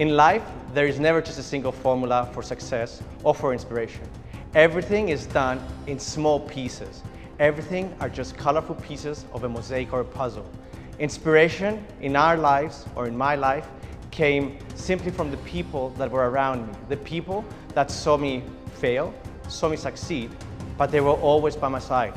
In life, there is never just a single formula for success or for inspiration. Everything is done in small pieces. Everything are just colorful pieces of a mosaic or a puzzle. Inspiration in our lives, or in my life, came simply from the people that were around me. The people that saw me fail, saw me succeed, but they were always by my side.